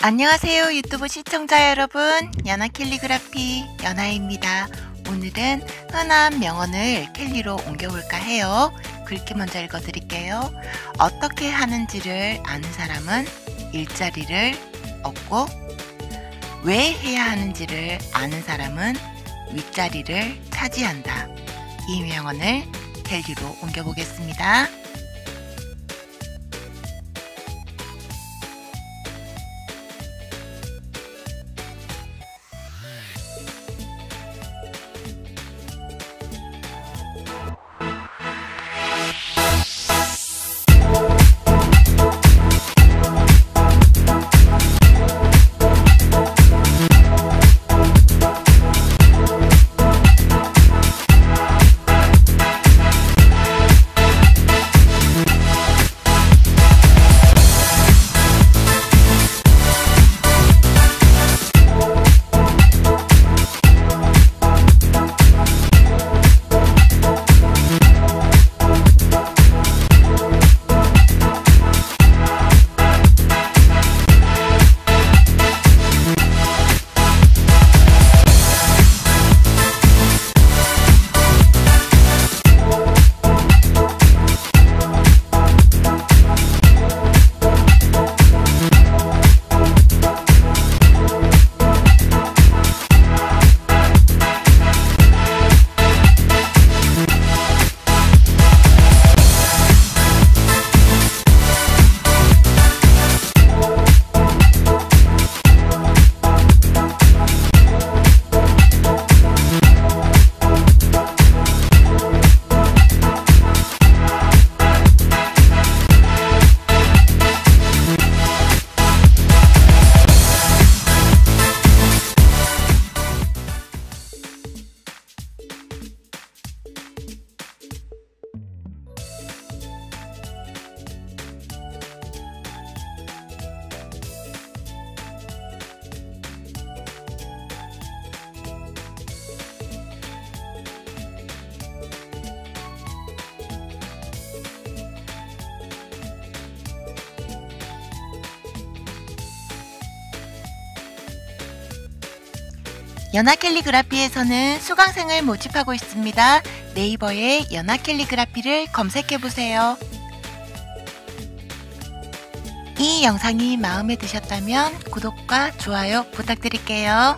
안녕하세요 유튜브 시청자 여러분. 연아 캘리그라피 연아입니다. 오늘은 흔한 명언을 캘리로 옮겨볼까 해요. 글귀 먼저 읽어드릴게요. 어떻게 하는지를 아는 사람은 일자리를 얻고 왜 해야 하는지를 아는 사람은 윗자리를 차지한다. 이 명언을 캘리로 옮겨보겠습니다 연화 캘리그라피에서는 수강생을 모집하고 있습니다. 네이버에 연화 캘리그라피를 검색해 보세요. 이 영상이 마음에 드셨다면 구독과 좋아요 부탁드릴게요.